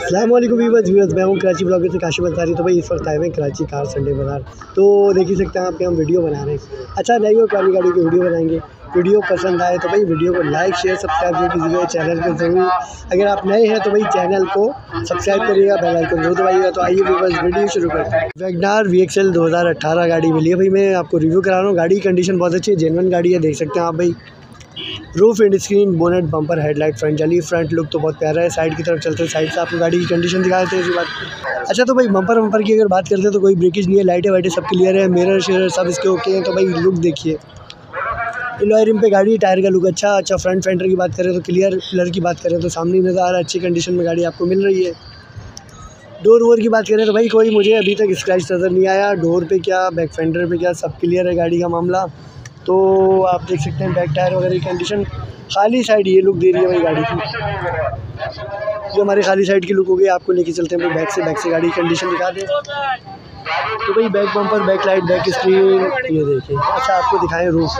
अल्लाम viewers viewers मैं हूँ Karachi blogger से काशिफ अंसारी। तो भाई, इस वक्त आए हैं कराची कार संडे बाज़ार। तो देख ही सकते हैं आप हम वीडियो बना रहे हैं। अच्छा नई और पुरानी गाड़ी की वीडियो बनाएँगे। वीडियो पसंद आए तो भाई, वीडियो को लाइक शेयर सब्सक्राइब जो कीजिएगा। चैनल को ज़रूर अगर आप नए हैं तो भाई चैनल को सब्सक्राइब करिएगा बेल आइकन ज़रूर दबाइएगा। तो आइए व्यूवर्स वीडियो शुरू करते हैं। वैगनार वी एक्सएल गाड़ी मिली है। भाई, मैं आपको रिव्यू करा रहा हूँ। गाड़ी की कंडीशन बहुत अच्छी है जेनवन गाड़ी है, देख सकते हैं आप भाई। Roof and screen bonnet bumper headlight front जली फ्रंट लुक तो बहुत प्यारा है। साइड की तरफ़ चलते हैं। साइड से आपको गाड़ी की कंडीशन दिखा देते हैं इसी बात अच्छा तो भाई बम्पर वम्पर की अगर बात करते हैं तो कोई ब्रेकेज नहीं है। लाइटें वाइटें सब क्लियर है। मिरर शेयर सब इसके ओके हैं। तो भाई लुक देखिए। इलोरिम पे गाड़ी टायर का लुक अच्छा। अच्छा फ्रंट फेंडर की बात करें तो क्लियर कलर की बात करें तो सामने नज़र आ रहा है अच्छी कंडीशन में गाड़ी आपको मिल रही है। डोर वोर की बात करें तो भाई कोई मुझे अभी तक स्क्रैच नज़र नहीं आया। डोर पे क्या बैक फेंडर पे क्या, सब क्लियर है गाड़ी का मामला। तो आप देख सकते हैं बैक टायर वगैरह की कंडीशन खाली साइड ये लुक दे रही है भाई गाड़ी की। जो हमारी खाली साइड की लुक हो गई आपको लेके चलते हैं बैक से बैक से गाड़ी की कंडीशन दिखा दें। तो भाई back bumper back light back screen ये देखिए। अच्छा आपको दिखाएँ रूफ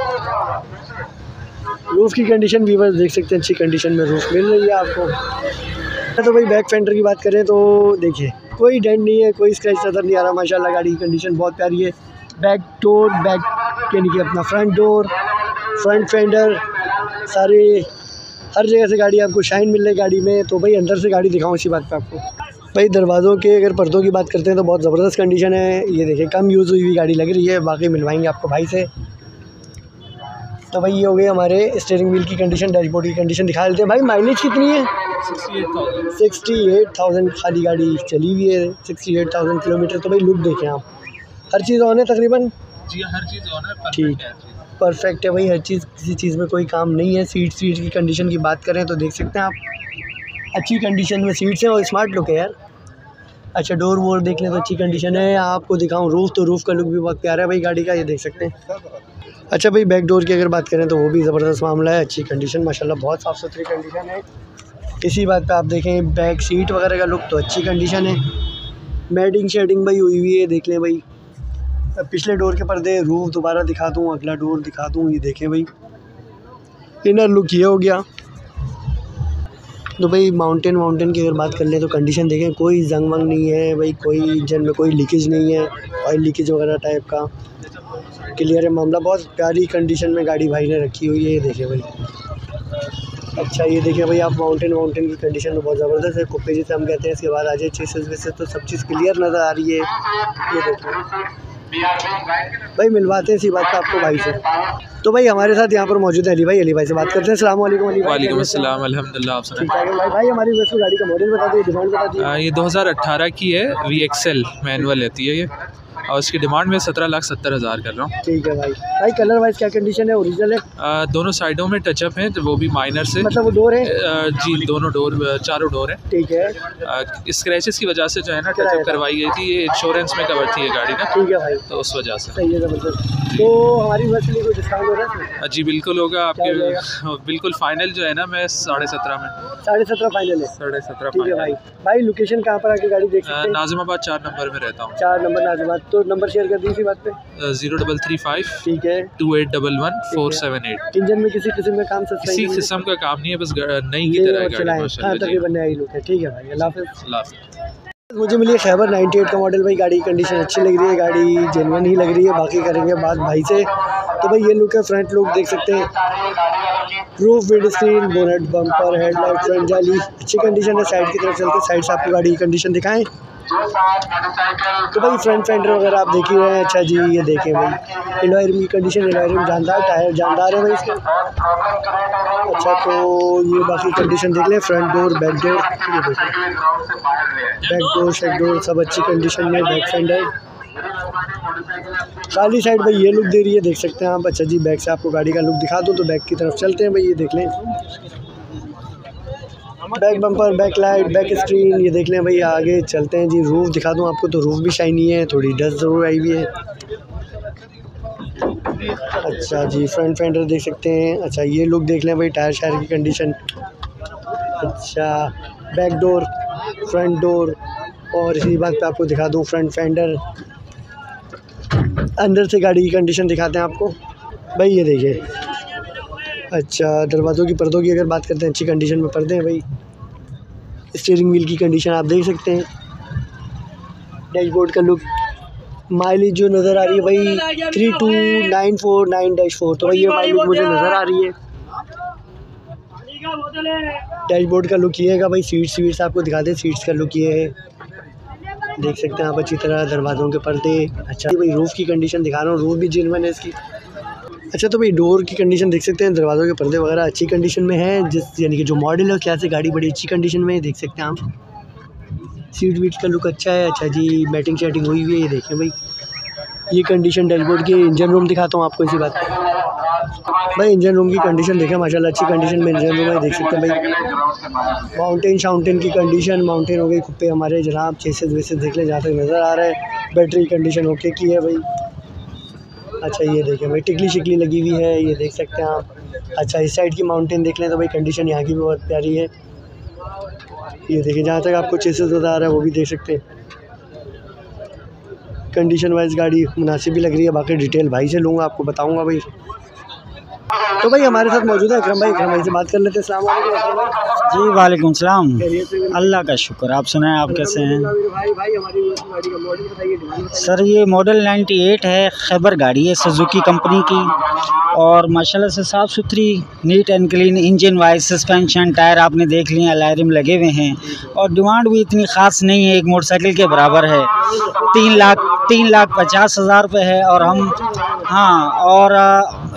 रूफ़ की कंडीशन वीवर देख सकते हैं, अच्छी कंडीशन में रूफ़ मिल रही है आपको। तो भाई बैक फेंडर की बात करें तो देखिए, कोई डेंट नहीं है, कोई स्क्रैच नज़र नहीं आ रहा, माशाल्लाह गाड़ी की कंडीशन बहुत प्यारी है। बैक डोर बैक यानी कि अपना फ्रंट डोर फ्रंट फेंडर सारे हर जगह से गाड़ी आपको शाइन मिल रही गाड़ी में। तो भाई अंदर से गाड़ी दिखाऊँ इसी बात पे आपको। भाई दरवाज़ों के अगर पर्दों की बात करते हैं तो बहुत ज़बरदस्त कंडीशन है। ये देखिए कम यूज़ हुई हुई गाड़ी लग रही है। बाकी मिलवाएँगे आपको भाई से। तो भाई ये हो गई हमारे स्टेयरिंग व्हील की कंडीशन डैशबोर्ड की कंडीशन दिखा देते हैं। भाई माइलेज कितनी है? सिक्सटी एट थाउज़ेंड खाली गाड़ी चली हुई है। Sixty eight thousand kilometre. तो भाई लुक देखें आप। हर चीज़ ऑन है तकरीबन? जी हर चीज़ ऑन है ठीक। परफेक्ट है भाई हर चीज़ किसी चीज़ में कोई काम नहीं है। सीट सीट की कंडीशन की बात करें तो देख सकते हैं आप। अच्छी कंडीशन में सीट्स हैं और स्मार्ट लुक है यार। अच्छा डोर वोर देख लें तो अच्छी कंडीशन है। आपको दिखाऊँ रूफ़ तो रूफ़ का लुक भी बहुत प्यारा है भाई गाड़ी का ये देख सकते हैं। अच्छा भाई बैक डोर की अगर बात करें तो वो भी ज़बरदस्त मामला है। अच्छी कंडीशन माशाल्लाह बहुत साफ़ सुथरी कंडीशन है। इसी बात पे आप देखें बैक सीट वगैरह का लुक तो अच्छी कंडीशन है। मैडिंग शेडिंग भाई हुई हुई है देख लें भाई। पिछले डोर के पर्दे रूफ दोबारा दिखा दूँ, अगला डोर दिखा दूँ, ये देखें भाई। इनर लुक ये हो गया। तो भाई माउंटेन वाउंटेन की अगर बात कर लें तो कंडीशन देखें, कोई जंग वंग नहीं है, भाई, कोई इंजन में कोई लीकेज नहीं है ऑयल लीकेज वगैरह टाइप का। क्लियर है मामला, बहुत प्यारी कंडीशन में गाड़ी भाई ने रखी हुई है, ये देखें भाई। अच्छा ये देखिए भाई, आप माउंटेन वाउंटेन की कंडीशन तो बहुत ज़बरदस्त है, कुप्पे जिसे हम कहते हैं, इसके बाद आ जाए वेसेस तो सब चीज़ क्लियर नज़र आ रही है। ये देखिए भाई मिलवाते हैं इसी बात का आपको भाई से। तो भाई हमारे साथ यहाँ पर मौजूद है अली भाई अली भाई से बात करते हैं। सलाम वालेकुम अस्सलाम अल्हम्दुलिल्लाह आप ठीक है भाई। भाई हमारी गाड़ी का मॉडल बता दिए डिमांड बता दिए ये 2018 की है वी एक्सएल मैनुअल रहती है ये। और उसकी डिमांड में सत्रह लाख सत्तर हज़ार कर रहा हूँ। ठीक है भाई। भाई कलर वाइज क्या कंडीशन है? ओरिजिनल है? आ, दोनों साइडों में टचअप है तो वो भी माइनर से। मतलब वो डोर है? जी दोनों डोर चारों डोर है। ठीक है। स्क्रैचेस की वजह से जो है ना टचअप करवाई गई थी ये इंश्योरेंस में कवर थी ये गाड़ी ना। ठीक है भाई। तो उस वजह से। सही है ज़बरदस्त। तो हमारी डिस्काउंट हो रहा है? जी बिल्कुल होगा आपके बिल्कुल फाइनल जो है ना मैं साढ़े सत्रह में। साढ़े सत्रह फाइनल है। साढ़े सत्रह ठीक है भाई। भाई लोकेशन कहाँ पर आके गाड़ी देख सकते हैं? नाजिमाबाद चार नंबर में रहता हूँ। चार नंबर नाजिमाबाद। तो नंबर शेयर कर दीजिए इसी बात पे। ज़ीरो डबल थ्री फाइव ठीक है। Two eight double one four seven eight engine में किसी किस्म का काम सस्ता किसी किस्म का काम नहीं है बस नई की तरह हाँ तकरीबन नया ही लुक है। ठीक है भाई अल्लाह मुझे मिली है खैबर 98 का मॉडल। भाई, गाड़ी की कंडीशन अच्छी लग रही है, गाड़ी जेनवन ही लग रही है। बाकी करेंगे बात भाई से। तो भाई, ये लुक है फ्रंट लुक देख सकते हैं। Roof windscreen bonnet bumper headlight front जाली। अच्छी कंडीशन है साइड की तरफ़ चलते साइड से आपकी गाड़ी की कंडीशन दिखाएँ। तो भाई फ्रंट फेंडर वगैरह आप देख ही रहे हैं अच्छा जी, ये देखें भाई। एलोयरम की कंडीशन एलोयरम जानदार टायर जानदार है भाई इसके। अच्छा तो ये बाकी कंडीशन देख लें फ्रंट डोर बैक डोर ये देखें। बैक डोर शेक डोर सब अच्छी कंडीशन में बैक फेंडर खाली साइड भाई, ये लुक दे रही है, देख सकते हैं आप। अच्छा जी बैक से आपको गाड़ी का लुक दिखा दो तो बैक की तरफ़ चलते हैं भाई, ये देख लें। Back bumper back light back screen ये देख लें भाई, आगे चलते हैं जी। रूफ़ दिखा दूँ आपको तो रूफ़ भी शाइनी है, थोड़ी डस्ट ज़रूर आई हुई है। अच्छा जी फ्रंट फेंडर देख सकते हैं। अच्छा ये लुक देख लें भाई टायर शायर की कंडीशन अच्छा बैक डोर फ्रंट डोर और इसी बात पे आपको दिखा दूँ फ्रंट फेंडर अंदर से गाड़ी की कंडीशन दिखाते हैं आपको। भाई, ये देखिए अच्छा दरवाज़ों की पर्दों की अगर बात करते हैं अच्छी कंडीशन में पर्दे हैं भाई। स्टीयरिंग व्हील की कंडीशन आप देख सकते हैं। डैशबोर्ड का लुक माइलेज जो नज़र आ रही है भाई three two nine four nine dash four तो भाई ये माइलेज मुझे नज़र आ रही है। डैशबोर्ड का लुक ये है भाई सीट्स वीट्स आपको दिखा दें सीट्स का लुक ये है। देख सकते हैं आप अच्छी तरह दरवाज़ों के पर्दे। अच्छा भाई रूफ़ की कंडीशन दिखा रहा हूँ रूफ़ भी जिनवन है इसकी। अच्छा तो भाई डोर की कंडीशन देख सकते हैं, दरवाज़ों के पर्दे वगैरह अच्छी कंडीशन में है, जिस, यानी कि जो मॉडल है क्या से गाड़ी बड़ी अच्छी कंडीशन में है, देख सकते हैं आप। सीट वीट का लुक अच्छा है अच्छा जी बैटिंग शैटिंग हुई हुई है, ये देखें भाई। ये कंडीशन डैशबोर्ड की इंजन रूम दिखाता हूँ आपको, इसी बात भाई इंजन रूम की कंडीशन देखें, माशाल्लाह अच्छी कंडीशन में इंजन रूम है, देख सकते हैं भाई। माउंटेन शाउंटेन की कंडीशन माउंटेन हो गई खुप्पे हमारे जनाब चेसेस वेसेस देख ले, जहाँ तक नज़र आ रहा है बैटरी कंडीशन ओके की है भाई। अच्छा ये देखें, भाई, टिकली शिकली लगी हुई है, ये देख सकते हैं आप। अच्छा इस साइड की माउंटेन देख लें तो भाई कंडीशन यहाँ की भी बहुत प्यारी है। ये देखें, जहाँ तक आपको चेसेस नज़र आ रहा है, वो भी देख सकते हैं। कंडीशन वाइज गाड़ी मुनासिब भी लग रही है, बाकी डिटेल भाई से लूँगा, आपको बताऊँगा भाई। तो भाई हमारे साथ मौजूद है अक्रम भाई। अक्रम भाई से बात कर लेते हैं। जी, वालेकुम सलाम। अल्लाह का शुक्र। आप सुनाएँ, आप कैसे हैं? सर, ये मॉडल 98 है, खैबर गाड़ी है सुजुकी कंपनी की। और माशाल्लाह से साफ़ सुथरी neat and clean engine wise suspension tyre आपने देख लिए अलायरम लगे हुए हैं। और डिमांड भी इतनी ख़ास नहीं है, एक मोटरसाइकिल के बराबर है। तीन लाख तीन लाख पचास हज़ार रुपये है और हम हाँ और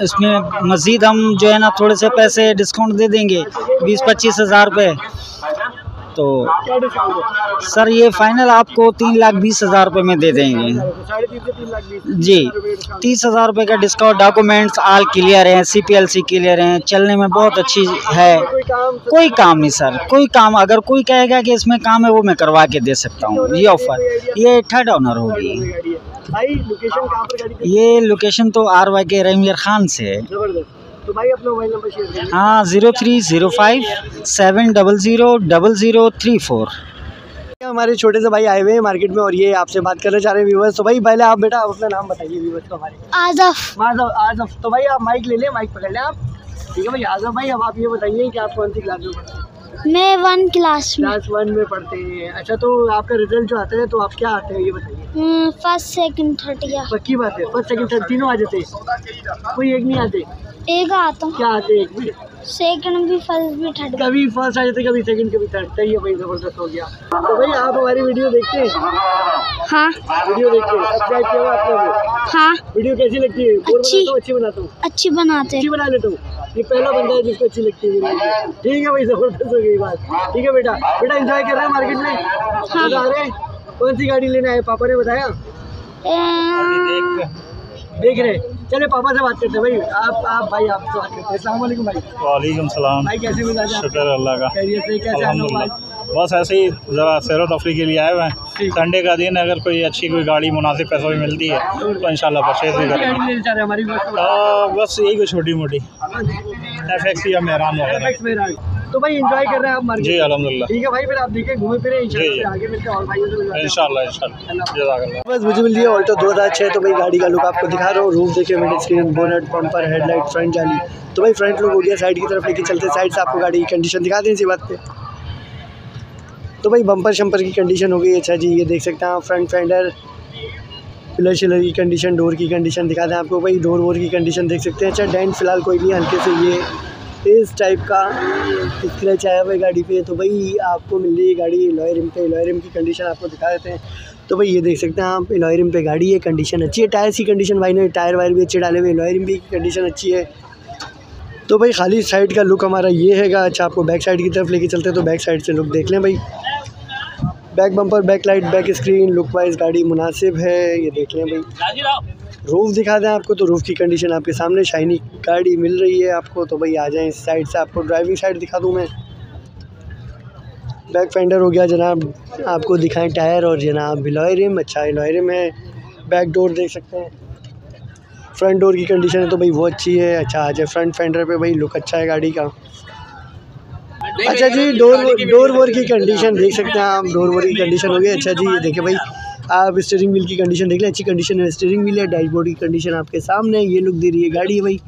इसमें मज़ीद हम जो है ना थोड़े से पैसे डिस्काउंट दे देंगे, बीस पच्चीस हज़ार रुपये तो सर ये फाइनल आपको तीन लाख बीस हज़ार रुपये में दे देंगे। जी तीस हज़ार रुपये का डिस्काउंट डॉक्यूमेंट्स आल क्लियर हैं C P L C clear हैं चलने में बहुत अच्छी है। कोई काम नहीं सर कोई काम अगर कोई कहेगा कि इसमें काम है वो मैं करवा के दे सकता हूँ। ये ऑफ़र ये थर्ड ऑनर होगी। भाई लोकेशन कहाँ पर ये लोकेशन तो आर वाई के रमीर खान से है। तो भाई अपना मोबाइल नंबर शेयर हाँ zero three zero five seven double zero double zero three four. हमारे छोटे से भाई आए हुए हैं मार्केट में और ये आपसे बात करना चाह रहे हैं व्यूवर्स तो भाई पहले आप बेटा अपना नाम बताइए व्यूवर्स को हमारे। आजफ। माधव आजफ। तो भाई आप माइक ले लें माइक पकड़ लें आप। ठीक है भाई आजफ भाई अब आप ये बताइए कि आप कौन सी क्लास में पढ़ते हैं? मैं वन क्लास में। क्लास वन में पढ़ते हैं। अच्छा तो आपका रिज़ल्ट जो आता है तो आप क्या आते हैं ये बताइए। फ़र्स्ट सेकंड थर्ड या पक्की बात है? फ़र्स्ट सेकंड थर्ड तीनों आ जाते हैं। कोई एक नहीं आते। एक आता हूँ। क्या आते एक में सेकंड भी फ़र्स्ट भी थर्ड कभी फ़र्स्ट आ जाते कभी सेकंड कभी थर्ड सही है भाई ज़बरदस्त हो गया। तो भाई आप हमारी वीडियो देखते हैं? हाँ। वीडियो देखते हैं। सब्सक्राइब किया हुआ आपने? भी? हाँ। वीडियो कैसी लगती है? बोर अच्छी। बनाता हूँ अच्छी बनाता हूँ? अच्छी बनाते। अच्छी बना लेता हूँ। ये पहला बंदा है जिसको अच्छी लगती है ठीक है भाई ज़बरदस्त हो गई बात। ठीक है बेटा। बेटा एंजॉय कर रहे हैं मार्केट में? मज़ा आ रहे हैं? कौन सी गाड़ी लेना है पापा ने बताया? देख रहे चले पापा से बात करते भाई। आप आप भाई आपसे बात करते हैं। वालेकुम भाई। वालेकुम सलाम। भाई कैसे मिजाज शुक्र अल्लाह का। खैरियत कैसे बस ऐसे ही ज़रा सैर तफरी के लिए आए हुए हैं। संडे का दिन अगर कोई अच्छी कोई गाड़ी मुनासिब पैसों में मिलती है तो इंशाल्लाह परचेज भी करेंगे। हैं? बस यही कोई छोटी मोटी एफ़ एक्स या मेहरान वगैरह। तो भाई एंजॉय कर रहे हैं आप मार्केट जी अल्हम्दुलिल्लाह। ठीक है भाई फिर आप देखें घूमे फिरे आगे मिलते और भाइयों से मिलते इंशाल्लाह इंशाल्लाह। बस मुझे मिल रही है ऑल्टो दो हज़ार छः तो भाई गाड़ी का लुक आपको दिखा रहा हूँ। रूफ देखिए mid screen bonnet bumper headlight front जाली। तो भाई फ्रंट लुक हो गया साइड की तरफ़ लेके चलते साइड से आपको गाड़ी की कंडीशन दिखा दें इसी बात पे। तो भाई बम्पर शम्पर की कंडीशन हो गई अच्छा जी ये देख सकते हैं आप फ्रंट फेंडर पिलर शिलर की कंडीशन डोर की कंडीशन दिखा दें आपको। भाई डोर वोर की कंडीशन देख सकते हैं। अच्छा डेंट फ़िलहाल कोई नहीं है, हल्के से ये इस टाइप का स्क्रैच आया हुआ गाड़ी पे तो भाई आपको मिल रही है गाड़ी लॉय रिम पे। लॉय रिम की कंडीशन आपको दिखा देते हैं। तो भाई ये देख सकते हैं आप लॉय रिम पे गाड़ी है कंडीशन अच्छी है। टायर की कंडीशन भाई ने टायर वायर भी अच्छे डाले हुए लॉय रिम भी की कंडीशन अच्छी है। तो भाई खाली साइड का लुक हमारा ये हैगा। अच्छा आपको बैक साइड की तरफ़ लेके चलते हैं तो बैक साइड से लुक देख लें भाई। Back bumper back light back screen look wise गाड़ी मुनासिब है, ये देख लें भाई। रूफ दिखा दें आपको तो रूफ की कंडीशन आपके सामने शाइनी गाड़ी मिल रही है आपको तो भाई आ जाएँ इस साइड से। आपको ड्राइविंग साइड दिखा दूँ मैं। बैक फेंडर हो गया जनाब आपको दिखाएँ टायर और जनाब बिलॉय रिम अच्छा बिलॉय रिम है। बैक डोर देख सकते हैं। फ्रंट डोर की कंडीशन है तो भाई वो अच्छी है अच्छा आ जाए फ्रंट फेंडर पे भाई लुक अच्छा है गाड़ी का। अच्छा जी डोर डोर वोर की कंडीशन देख सकते हैं आप डोर वोर की कंडीशन हो गई अच्छा जी ये देखिए भाई। आप स्टीयरिंग व्हील की कंडीशन देख लें, अच्छी कंडीशन है स्टीयरिंग व्हील है डैशबोर्ड की कंडीशन आपके सामने ये लुक दे रही है गाड़ी है भाई।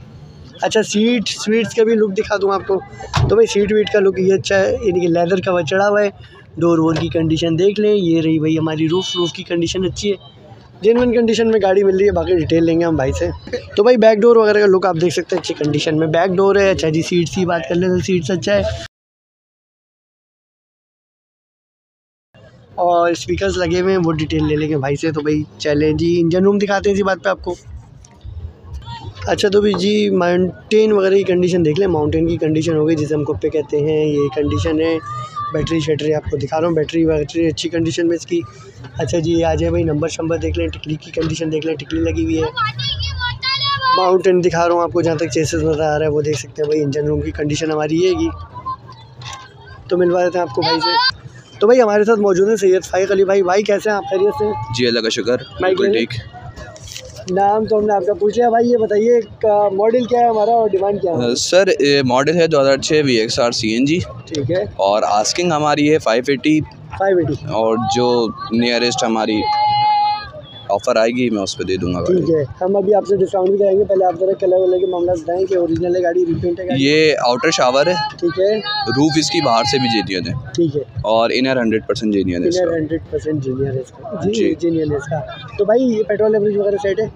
अच्छा सीट स्वीट्स का भी लुक दिखा दूँ आपको। तो भाई सीट वीट का लुक ये अच्छा है यानी कि लेदर का वह चढ़ा हुआ है। डोर वोर की कंडीशन देख लें, ये रही भाई हमारी रूफ रूफ की कंडीशन अच्छी है। जेनवन कंडीशन में गाड़ी मिल रही है, बाकी डिटेल लेंगे हम भाई से। तो भाई बैक डोर वगैरह का लुक आप देख सकते हैं, अच्छी कंडीशन में बैक डोर है अच्छा जी सीट की बात कर ले तो सीट्स अच्छा है। और स्पीकर्स लगे हुए हैं, वो डिटेल ले लेंगे भाई से तो भाई चलें जी इंजन रूम दिखाते हैं इसी बात पे आपको। अच्छा तो भाई जी माउंटेन वगैरह की कंडीशन देख लें। माउंटेन की कंडीशन हो गई, जिसे हम कुप्पे कहते हैं, ये कंडीशन है। बैटरी शैटरी आपको दिखा रहा हूँ बैटरी वैटरी अच्छी कंडीशन में इसकी। अच्छा जी आ जाए भाई नंबर शंबर देख लें, टिकली की कंडीशन देख लें, टिकली लगी हुई है। माउंटेन दिखा रहा हूँ आपको, जहाँ तक चेसेस नज़र आ रहा है, वो देख सकते हैं भाई इंजन रूम की कंडीशन हमारी ये है तो मिलवा देते हैं आपको भाई से। तो भाई हमारे साथ मौजूद है सैयद फाइक अली भाई। भाई कैसे हैं आप? खैरियत से? जी अल्लाह का शुक्र बिल्कुल ठीक। नाम तो हमने आपका पूछा है। भाई ये बताइए मॉडल क्या है हमारा और डिमांड क्या है? सर ये मॉडल है 2006 V X R C N G ठीक है। और आस्किंग हमारी है 580 फाइव एटी और जो नियरेस्ट हमारी ऑफ़र आएगी मैं उस पर दे दूँगा ठीक है हम अभी आपसे डिस्काउंट भी कराएँगे पहले आप जरा कलर वलर के मामला बताएँ कि ओरिजिनल है गाड़ी रिपेंट है ये आउटर शावर है। ठीक है। रूफ इसकी बाहर से भी जेनियन है ठीक है। और इनर हंड्रेड परसेंट जेनियन है इनर हंड्रेड परसेंट जीनियर है इसका। जी जी। जीनियर है इसका। तो भाई ये पेट्रोल एवरेज वगैरह सेट है?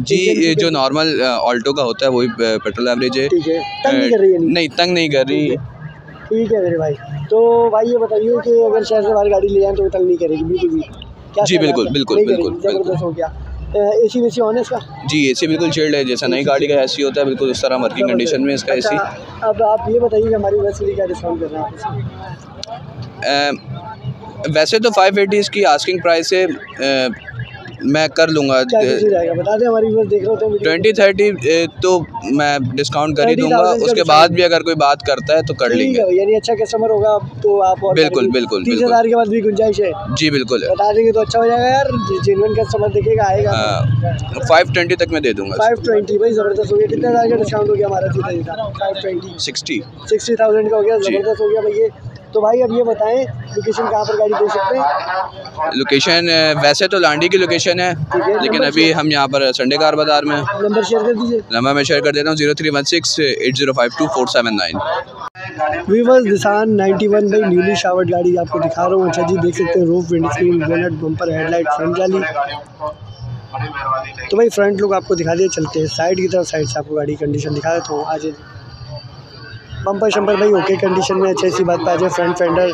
जी ये जो नॉर्मल ऑल्टो का होता है वही पेट्रोल एवरेज है। नहीं है तंग नहीं कर रही। ठीक है। मेरे भाई। तो भाई ये बताइए कि अगर शहर से बाहर गाड़ी ले जाएँ तो वो तंग नहीं करेगी बिल्कुल भी। जी, बिल्कुल, बिल्कुल, बिल्कुल, ज़बरदस्त हो गया। ए सी वेसी ऑन है इसका? जी ए सी बिल्कुल चेल्ड है जैसा नई गाड़ी का ए सी होता है बिल्कुल उस तरह वर्किंग कंडीशन में इसका ए सी अब आप ये बताइए कि हमारी वैसे लिए क्या डिस्काउंट कर रहे हैं वैसे तो 580 इसकी आस्किंग प्राइस है मैं कर लूँगा क्या कुछ हो जाएगा? बता दें हमारी देख रहे होते हैं ट्वेंटी थर्टी तो मैं डिस्काउंट कर ही दूँगा। उसके बाद भी अगर कोई बात करता है तो कर लेंगे। यानी अच्छा कस्टमर होगा तो आप और बिल्कुल, बिल्कुल, तीस हज़ार के बाद भी गुंजाइश है। जी बिल्कुल। बता देंगे तो अच्छा हो जाएगा यार जेनवन कस्टमर देखेगा आएगा। फाइव ट्वेंटी तक मैं दे दूँगा। फाइव ट्वेंटी भाई ज़बरदस्त हो गया। कितने हज़ार का डिस्काउंट हो गया हमारा? सीधा five twenty sixty sixty thousand का हो गया ज़बरदस्त हो गया भैया। तो भाई अब ये बताएँ लोकेशन कहाँ पर गाड़ी दे सकते हैं? लोकेशन वैसे तो लांडी की लोकेशन है लेकिन अभी हम यहाँ पर संडे कार बाज़ार में नंबर शेयर कर दीजिए। नंबर मैं शेयर कर देता हूँ zero three one six eight zero five two four seven nine viewers निशान 91 भाई न्यूली शावर्ड गाड़ी आपको दिखा रहा हूँ। अच्छा जी देख सकते हैं roof windscreen bonnet bumper headlight front जाली तो भाई फ्रंट लुक आपको दिखा दिए चलते हैं। साइड की तरफ़ साइड से आपको गाड़ी कंडीशन दिखा देता हूँ। आज बम्पर शम्पर भाई ओके कंडीशन में अच्छी सी बात पे आ जाए फ्रंट फेंडर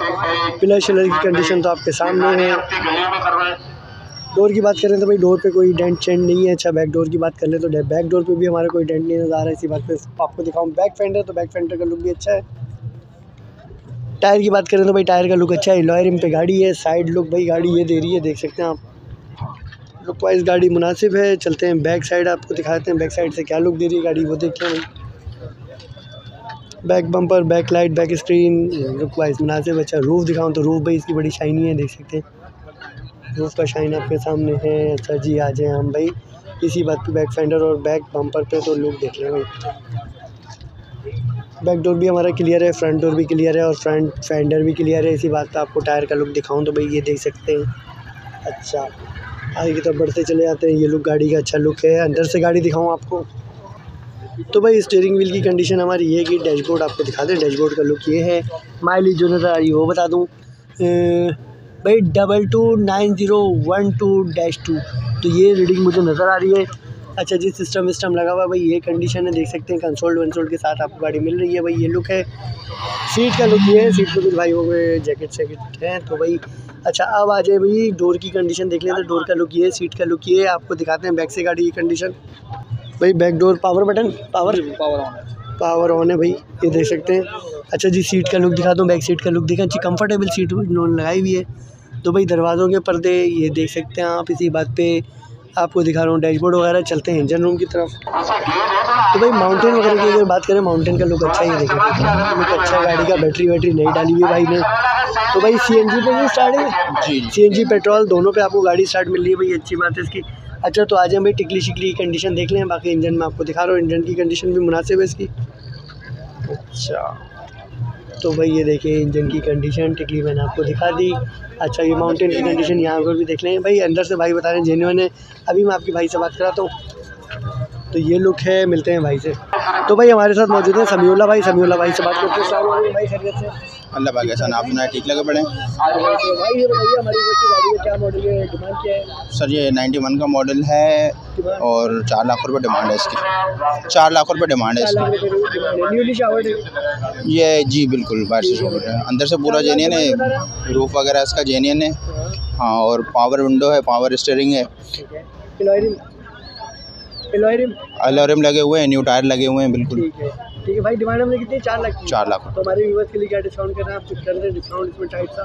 पिलर शिलर की कंडीशन तो आपके सामने है। डोर की बात करें तो भाई डोर पे कोई डेंट चेंट नहीं है अच्छा बैक डोर की बात कर ले तो बैक डोर पे भी हमारा कोई डेंट नहीं नज़र आ रहा है इसी बात पे आपको दिखाऊँ। बैक फेंडर तो बैक फेंडर का लुक भी अच्छा है। टायर की बात करें तो भाई टायर का लुक अच्छा है। लॉयर रिम पे गाड़ी है साइड लुक भाई, गाड़ी ये दे रही है, देख सकते हैं आप। लुक वाइज गाड़ी मुनासिब है, चलते हैं बैक साइड आपको दिखाते हैं बैक साइड से क्या लुक दे रही है गाड़ी, वो देखते हैं back bumper back light back screen look wise मुनासिब अच्छा रूफ दिखाऊँ तो रूफ भाई इसकी बड़ी शाइनी है, देख सकते हैं। रूफ का शाइन आपके सामने है अच्छा जी, आ जाए हम भाई। इसी बात पे बैक फेंडर और बैक बम्पर पे तो लुक देख लें भाई। बैक डोर भी हमारा क्लियर है फ्रंट डोर भी क्लियर है और फ्रंट फेंडर भी क्लियर है। इसी बात पर आपको टायर का लुक दिखाऊँ तो भाई ये देख सकते हैं। अच्छा आगे की तरफ़ बढ़ते चले जाते हैं। ये लुक गाड़ी का अच्छा लुक है। अंदर से गाड़ी दिखाऊँ आपको। तो भाई स्टेयरिंग व्हील की कंडीशन हमारी ये है कि डैशबोर्ड आपको दिखा दें डैशबोर्ड का लुक ये है। माइलेज जो नज़र आ रही है वो बता दूँ। भाई double two nine zero one two dash two तो ये रीडिंग मुझे नज़र आ रही है। अच्छा जी सिस्टम विस्टम लगा हुआ है, भाई, ये कंडीशन है, देख सकते हैं कंसोल्ड वनसोल्ड के साथ आपको गाड़ी मिल रही है, भाई, ये लुक है। सीट का लुक ये है सीट पे कुछ भाई हो गए जैकेट शैकेट हैं तो भाई अच्छा अब आ जाए भाई डोर की कंडीशन देख लें तो डोर का लुक ये है सीट का लुक ये है, आपको दिखाते हैं बैक से गाड़ी की कंडीशन भाई back door power button power power on power on है भाई ये देख सकते हैं। अच्छा जी सीट का लुक दिखा दूँ बैक सीट का लुक दिखा अच्छी कंफर्टेबल सीट उन्होंने लगाई हुई है। तो भाई दरवाज़ों के पर्दे ये देख सकते हैं आप इसी बात पे आपको दिखा रहा हूँ डैशबोर्ड वगैरह चलते हैं इंजन रूम की तरफ़। तो भाई माउंटेन वगैरह की अगर बात करें माउंटेन का लुक अच्छा ही है देखिए लुक अच्छा है गाड़ी का बैटरी वैटरी नहीं डाली हुई भाई ने। तो भाई सी एन जी पे भी स्टार्ट है? जी। सी एन जी पेट्रोल दोनों पे आपको गाड़ी स्टार्ट मिल रही है भाई अच्छी बात है इसकी। अच्छा तो आ जाए भाई टिकली शिकली की कंडीशन देख लें बाकी इंजन में आपको दिखा रहा हूँ इंजन की कंडीशन भी मुनासिब है इसकी। अच्छा। तो भाई ये देखिए इंजन की कंडीशन टिकली मैंने आपको दिखा दी। अच्छा ये माउंटेन की कंडीशन यहाँ पर भी देख लें। भाई अंदर से भाई बता रहे हैं जेन्यून है। अभी मैं आपके भाई से बात कराता हूँ। तो ये लुक है मिलते हैं भाई से। तो भाई हमारे साथ मौजूद है समीउल्ला भाई। समीउल्ला भाई से बात करते हैं। भाई खैरियत से। अल्लाह पाक ऐसा नाप सुना है ठीक लगे पड़े सर ये नाइन्टी हमारी बस की मॉडल है डिमांड क्या है सर ये 91 का मॉडल है और चार लाख रुपए डिमांड है इसकी। चार लाख रुपए डिमांड है इसकी। ये जी बिल्कुल बाहर से शोर है। अंदर से पूरा जेनियन है रूफ वगैरह इसका जेनियन है। हाँ और पावर विंडो है पावर स्टेयरिंग है। अलार्म लगे हुए हैं न्यू टायर लगे हुए हैं बिल्कुल। ठीक है भाई डिमांड हमने कितनी? चार लाख चार लाख। तो हमारे व्यूवर्स के लिए क्या डिस्काउंट कर रहे हैं? आप कुछ कर रहे हैं डिस्काउंट इसमें टाइट सा।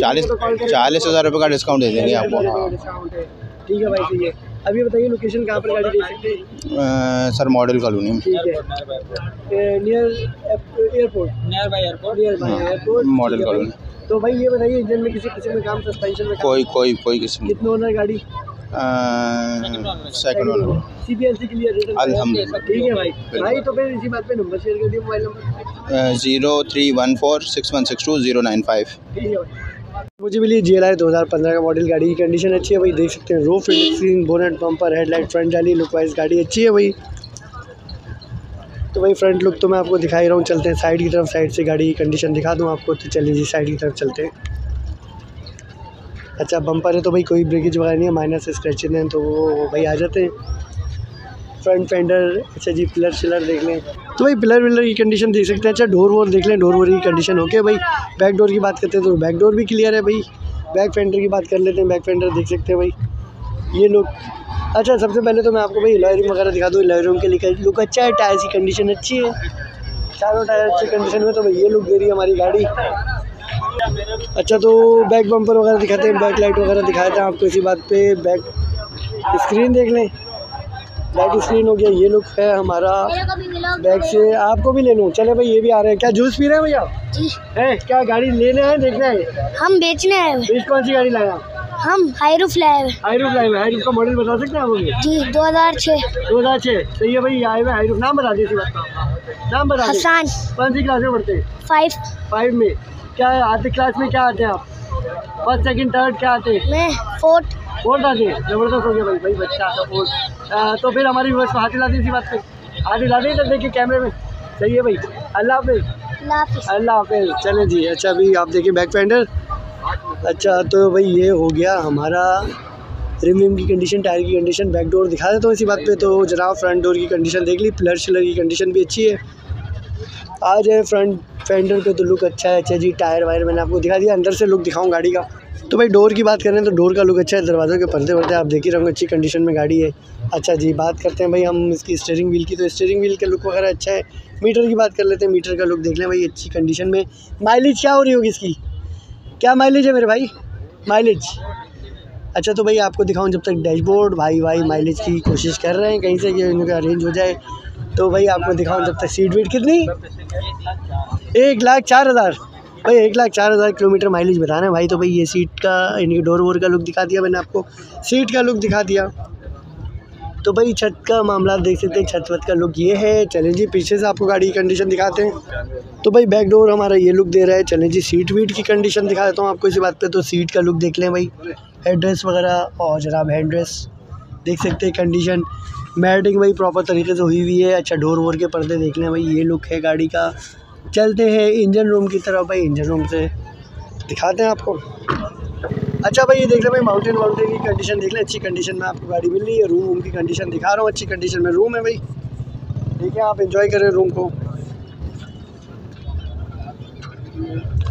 चालीस चालीस हज़ार रुपये का डिस्काउंट दे देंगे आपको डिस्काउंट है। ठीक है भाई सही है अभी बताइए लोकेशन कहाँ पर गाड़ी देख सकते हैं? सर मॉडल कॉलोनी में। ठीक है। Near airport near by airport near by airport model colony तो भाई ये बताइए इंजन में किसी किस्म में काम सस्पेंशन में कोई कोई कोई किस्म कितने ओनर गाड़ी? सेकंड वाला सी बी एल क्लियर अल्हम्दुलिल्लाह। ठीक है भाई। भाई तो फिर इसी बात पे नंबर शेयर कर mobile number zero three one four six one six two zero nine five ठीक है मुझे मिली जी एल आई दो हज़ार पंद्रह का मॉडल गाड़ी की कंडीशन अच्छी है भाई। देख सकते हैं रो field screen bonnet bumper headlight front जाली लुक वाइज गाड़ी अच्छी है भाई। तो भाई फ्रंट लुक तो मैं आपको दिखा ही रहा हूँ। चलते हैं साइड की तरफ़ साइड से गाड़ी की कंडीशन दिखा दूँ आपको। तो चलिए जी साइड की तरफ़ चलते हैं। अच्छा बम्पर है तो भाई कोई ब्रेकेज वगैरह नहीं है माइनस स्क्रैचेज हैं तो वो भाई आ जाते हैं। फ्रंट फेंडर अच्छा जी पिलर शिलर देख लें। तो भाई पिलर विलर की कंडीशन देख सकते हैं। अच्छा डोर वोर देख लें डोर वोर की कंडीशन ओके भाई। बैक डोर की बात करते हैं तो बैक डोर भी क्लियर है भाई। बैक फेंडर की बात कर लेते हैं बैक फेंडर देख सकते हैं भाई। ये लोग अच्छा सबसे पहले तो मैं आपको भाई लॉयरिंग वगैरह दिखा दूँ लॉयरिंग के लिए लुक अच्छा है टायर की कंडीशन अच्छी है। चारों टायर अच्छी कंडीशन में तो भाई ये लुक दे रही है हमारी गाड़ी। अच्छा तो बैक बम्पर वगैरह दिखाते हैं बैक लाइट वगैरह दिखाते हैं आपको इसी बात पे बैक स्क्रीन देख लें। बैक स्क्रीन हो गया ये लुक है हमारा बैक से। आपको भी ले लूँ? चले भाई ये भी आ रहे हैं। क्या जूस पी रहे हैं भैया? है क्या गाड़ी लेने हैं देखना है हम बेचने आए बीच कौन सी गाड़ी लाया? हम हाईरूफ लाए हुए। हाईरूफ लाए हुए। हाईरूफ का मॉडल बता सकते हैं आप मुझे जी 2006 दो हज़ार छः। सही है भाई आए हुए हाईरूफ नाम बता दीजिए नाम बता हसान। कौन सी क्लास में पढ़ते हैं? फाइव फाइव में। क्या आते क्लास में क्या आते हैं आप? फ़र्स्ट सेकंड थर्ड क्या आते हैं? में फोर्थ फोर्थ आते ज़बरदस्त हो गया भाई भाई बच्चा फोर्थ तो फिर हमारी बस हाथ हिला दी इसी बात पे। हाथ हिला दी इधर देखिए कैमरे में सही है भाई। अल्लाह हाफिज़। अल्लाह हाफिज़। चले जी अच्छा अभी आप देखिए बैक फेंडर अच्छा तो भाई ये हो गया हमारा रिम विम की कंडीशन टायर की कंडीशन बैक डोर दिखा देता हूँ इसी बात पे। तो जनाब फ्रंट डोर की कंडीशन देख ली पिलर शिलर की कंडीशन भी अच्छी है। आ जाए फ्रंट फेंडर पे तो लुक अच्छा है अच्छा जी, टायर वायर मैंने आपको दिखा दिया, अंदर से लुक दिखाऊँ गाड़ी का। तो भाई डोर की बात करें तो डोर का लुक अच्छा है, दरवाज़ों के पर्दे वर्दे आप देख ही रहोगे अच्छी कंडीशन में गाड़ी है। अच्छा जी, बात करते हैं भाई हम इसकी स्टेयरिंग व्हील की तो स्टेयरिंग व्हील का लुक वगैरह अच्छा है। मीटर की बात कर लेते हैं मीटर का लुक देख लें भाई, अच्छी कंडीशन में। माइलेज क्या हो रही होगी इसकी? क्या माइलेज है मेरे भाई? माइलेज अच्छा तो भाई आपको दिखाऊँ जब तक डैशबोर्ड भाई भाई माइलेज की कोशिश कर रहे हैं, कहीं से कि इनका अरेंज हो जाए। तो भाई आपको दिखाऊँ जब तक सीट वीट कितनी? एक लाख चार हज़ार। भाई एक लाख चार हज़ार किलोमीटर माइलेज बता रहे हैं भाई तो भाई ये सीट का इनके डोर वोर का लुक दिखा दिया मैंने आपको। सीट का लुक दिखा दिया। तो भाई छत का मामला देख सकते हैं, छत वत का लुक ये है। चलें जी, पीछे से आपको गाड़ी की कंडीशन दिखाते हैं। तो भाई बैक डोर हमारा ये लुक दे रहा है। चलें जी सीट वीट की कंडीशन दिखा देता हूँ आपको इसी बात पे। तो सीट का लुक देख लें भाई। हेड ड्रेस वगैरह और जनाब हैंड ड्रेस देख सकते हैं कंडीशन मैटिंग भाई प्रॉपर तरीके से हुई हुई है। अच्छा डोर वोर के पर्दे देख लें भाई, ये लुक है गाड़ी का। चलते हैं इंजन रूम की तरफ़ भाई इंजन रूम से। दिखाते हैं आपको। अच्छा भाई, ये देख लें भाई माउंटेन वाउंटेन की कंडीशन देख लें। अच्छी कंडीशन में आपको गाड़ी मिल रही है। रूम वूम की कंडीशन दिखा रहा हूँ। अच्छी कंडीशन में रूम है भाई। ठीक है आप इंजॉय करें रूम को।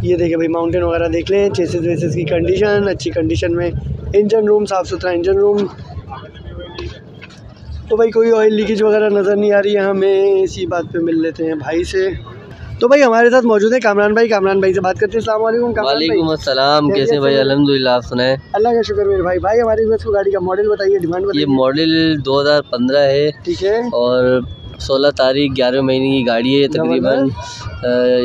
ये देखें भाई माउंटेन वगैरह देख लें। चेसिस वेसिस की कंडीशन अच्छी कंडीशन में। इंजन रूम साफ़ सुथरा इंजन रूम तो भाई कोई ऑयल लीकेज वगैरह नज़र नहीं आ रही है हमें इसी बात पे मिल लेते हैं भाई से। तो भाई हमारे साथ मौजूद है कामरान भाई। कामरान भाई से बात करते हैं। अस्सलाम वालेकुम अस्सलाम। कैसे भाई? अलहमदिल्ला आप सुनाए। अल्लाह का शुक्र मेरे भाई। भाई हमारी गाड़ी का मॉडल बताइए डिमांड ये मॉडल 2015 है ठीक है। और 16 तारीख ग्यारह महीने की गाड़ी है तकरीबन।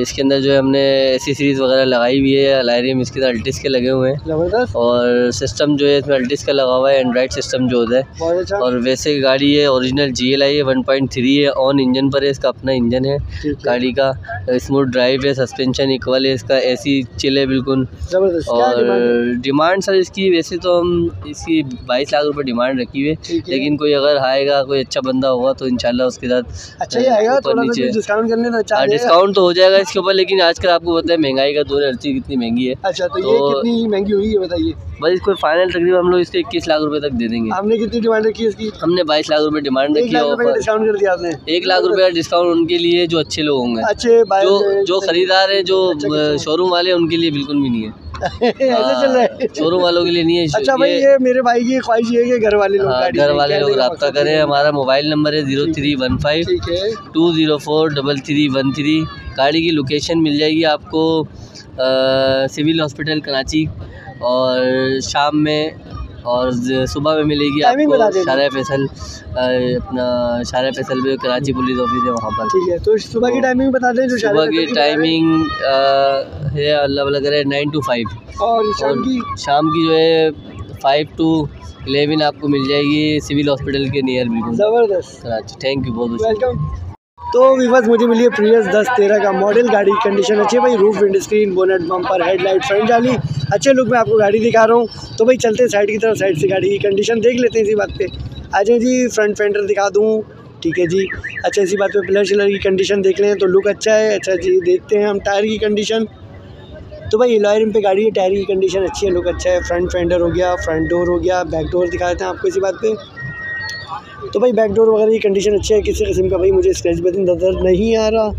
इसके अंदर जो है हमने एसी सीरीज़ वगैरह लगाई हुई है अलायरियम इसके अंदर अल्टिस के लगे हुए हैं। और सिस्टम जो है इसमें अल्टिस का लगा हुआ है एंड्रॉयड सिस्टम जो होता है। अच्छा। और वैसे गाड़ी है ओरिजिनल जी एल आई है वन पॉइंट थ्री है ऑन इंजन पर है इसका अपना इंजन है गाड़ी का। स्मूथ ड्राइव है सस्पेंशन इक्वल है इसका एसी चिल है बिल्कुल? और डिमांड सर इसकी वैसे तो हम इसकी बाईस लाख रुपये डिमांड रखी हुई है। लेकिन कोई अगर आएगा कोई अच्छा बंदा होगा तो इंशाल्लाह उसके साथ अच्छा ही आएगा थोड़ा सा डिस्काउंट करने तो अच्छा हाँ? डिस्काउंट तो हो जाएगा इसके ऊपर लेकिन आजकल आपको पता है महँगाई का दौर हर चीज़ कितनी महँगी है। अच्छा तो ये तो- कितनी महँगी हुई है बताइए? बस इसको फाइनल तकरीबन हम लोग इसको इक्कीस लाख रुपए तक दे देंगे। हमने कितनी डिमांड रखी है इसकी? हमने बाईस लाख रुपए डिमांड रखी है डिस्काउंट कर दिया आपने। एक लाख रुपए का डिस्काउंट उनके लिए जो अच्छे लोग होंगे। अच्छे जो जो खरीदार है जो अच्छा, शोरूम वाले उनके लिए बिल्कुल भी नहीं है। ऐसे चल रहा है। शोरूम वालों के लिए नहीं है अच्छा भाई ये मेरे भाई की ख्वाहिश ये है कि घर वाले लोग हाँ, घर वाले लोग रब्ता करें। हमारा मोबाइल नंबर है zero three one five two zero four double three one three. गाड़ी की लोकेशन मिल जाएगी आपको सिविल हॉस्पिटल कराची और शाम में और सुबह में मिलेगी आपको शारा फैसल अपना शारा फैसल में कराची पुलिस ऑफ़िस है वहाँ पर। ठीक है तो सुबह की टाइमिंग बता दें जो सुबह की। टाइमिंग है। अल्लाह वाला करे नाइन टू फाइव और शाम की? शाम की जो है फाइव टू इलेवन आपको मिल जाएगी सिविल हॉस्पिटल के नियर बिल्कुल। ज़बरदस्त। कराची। थैंक यू बहुत बहुत वेलकम तो विवस मुझे मिली है प्रियस दस तेरह का मॉडल गाड़ी कंडीशन अच्छी है भाई roof windscreen bonnet bumper headlight front जाली, अच्छे लुक में आपको गाड़ी दिखा रहा हूँ। तो भाई चलते साइड की तरफ़ साइड से गाड़ी की कंडीशन देख लेते हैं इसी बात पे। आ जाए जी फ्रंट फेंडर दिखा दूँ, ठीक है जी। अच्छा इसी बात पे पिलर शिलर की कंडीशन देख लें तो लुक अच्छा है अच्छा जी, देखते हैं हम टायर की कंडीशन तो भाई लॉयरिम पे गाड़ी है टायर की कंडीशन अच्छी है लुक अच्छा है फ्रंट फेंडर हो गया फ्रंट डोर हो गया बैक डोर दिखा देते हैं आपको इसी बात पे। तो भाई बैक डोर वगैरह की कंडीशन अच्छी है, किसी किस्म का भाई मुझे स्क्रैच बटन नज़र नहीं आ रहा।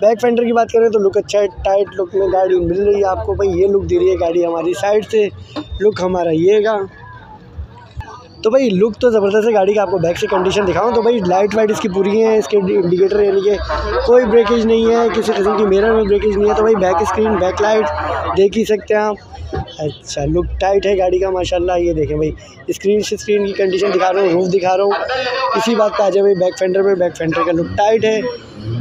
बैक फेंडर की बात करें तो लुक अच्छा है टाइट लुक में गाड़ी मिल रही है आपको। भाई ये लुक दे रही है गाड़ी हमारी साइड से लुक हमारा येगा तो भाई लुक तो ज़बरदस्त है, गाड़ी का आपको बैक से कंडीशन दिखाऊँ तो भाई लाइट वाइट इसकी पूरी है, इसके इंडिकेटर यानी कि कोई ब्रेकेज नहीं है, किसी किस्म की मिरर में ब्रेकेज नहीं है। तो भाई बैक स्क्रीन बैक लाइट देख ही सकते हैं आप। अच्छा लुक टाइट है गाड़ी का, माशाल्लाह, ये देखें भाई। स्क्रीन से स्क्रीन की कंडीशन दिखा रहा हूँ रूफ दिखा रहा हूँ। इसी बात पे आ जाए भाई बैक फेंडर पे बैक फेंडर का लुक टाइट है।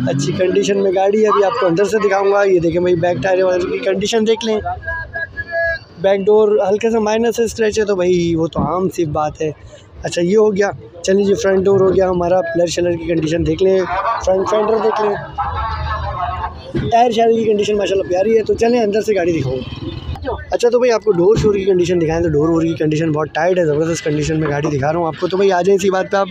अच्छी कंडीशन में गाड़ी है, अभी आपको अंदर से दिखाऊँगा। ये देखें भाई बैक टायर वगैरह की कंडीशन देख लें। बैक डोर हल्के से माइनस से स्क्रैच है तो भाई, वो तो आम सी बात है। अच्छा ये हो गया। चलिए जी फ्रंट डोर हो गया हमारा प्लर शलर की कंडीशन देख लें। फ्रंट फेंडर देख लें। टायर शायर की कंडीशन माशाल्लाह प्यारी है तो चलें अंदर से गाड़ी दिखाऊँ। अच्छा तो भाई आपको डोर शोर की कंडीशन दिखाएँ तो डोर वोर की कंडीशन बहुत टाइट है ज़बरदस्त कंडीशन में गाड़ी दिखा रहा हूँ आपको। तो भाई आ जाए इसी बात पे आप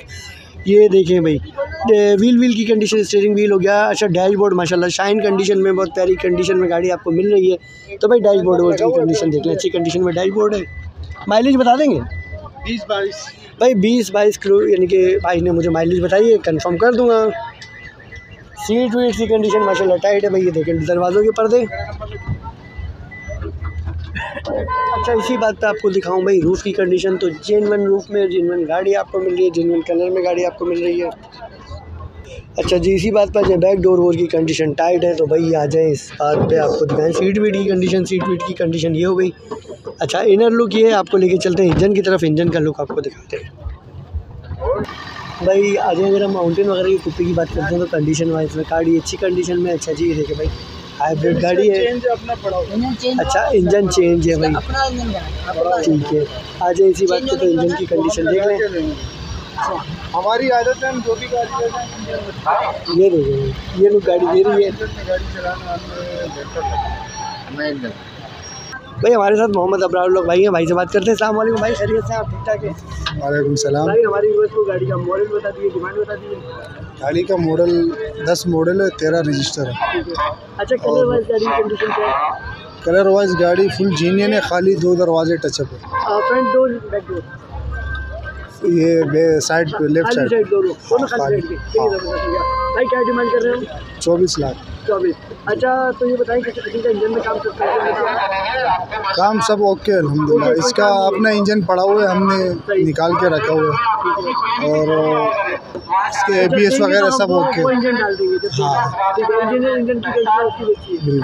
ये देखें भाई व्हील व्हील की कंडीशन स्टीयरिंग व्हील हो गया अच्छा डैशबोर्ड माशाल्लाह शाइन कंडीशन में बहुत प्यारी कंडीशन में गाड़ी आपको मिल रही है। तो भाई डैशबोर्ड की कंडीशन देख लें अच्छी कंडीशन में डैशबोर्ड है। माइलेज बता देंगे? बीस बाईस। भाई बीस बाईस किलो यानी कि भाई ने मुझे माइलेज बताइए कन्फर्म कर दूँगा। सीट वीट की कंडीशन माशाल्लाह टाइट है भाई ये देखें दरवाज़ों के पर्दे। अच्छा इसी बात पे आपको दिखाऊँ भाई रूफ़ की कंडीशन तो जेनवन रूफ़ में जेनवन गाड़ी आपको मिल रही है जेनवन कलर में गाड़ी आपको मिल रही है। अच्छा जी, इसी बात पर बैक डोर वोर की कंडीशन टाइट है तो भाई आ जाए इस बात पे आपको दिखाएँ। सीट वीट की कंडीशन सीट वीट की कंडीशन ये हो गई। अच्छा इनर लुक ये आपको लेके चलते हैं इंजन की तरफ़ इंजन का लुक आपको दिखाते हैं। भाई आ जाए अगर हम माउंटेन वगैरह की कुप्पी की बात करते हैं तो कंडीशन वाइज में गाड़ी अच्छी कंडीशन में अच्छा जी, ये देखिए भाई। हाइब्रिड गाड़ी है। अच्छा इंजन चेंज है भाई। ठीक है। आ जाए इसी बात पे तो इंजन की कंडीशन देख लें। हमारी आदत है हम जो भी गाड़ी लेते ये देखिए ये लोग गाड़ी दे रही है। हमें भाई हमारे साथ मोहम्मद अबरार लोग भाई हैं भाई से बात करते हैं। सलाम भाई खैरियत से आप ठीक ठाक है? वालेकुम सलाम। भाई हमारी गाड़ी का मॉडल बता दीजिए डिमांड बता दीजिए गाड़ी का मॉडल दस मॉडल है तेरह रजिस्टर है। अच्छा कलर वाइज गाड़ी कंडीशन क्या है? कलर वाइज गाड़ी फुल जीनियन है खाली दो दरवाजे टचअप है। फ्रंट डोर बैक डोर ये बे साइड लेफ़्ट साइड दोनों खाली साइड है हो। भाई क्या डिमांड कर रहे हो? चौबीस लाख। चौबीस। अच्छा तो ये बताएँ किसी किसी का इंजन में काम करता है? काम सब ओके अल्हम्दुलिल्लाह। इसका अपना इंजन पड़ा हुआ है हमने निकाल के रखा हुआ है। और इसके ए बी एस वगैरह सब ओके हाँ। बिल्कुल।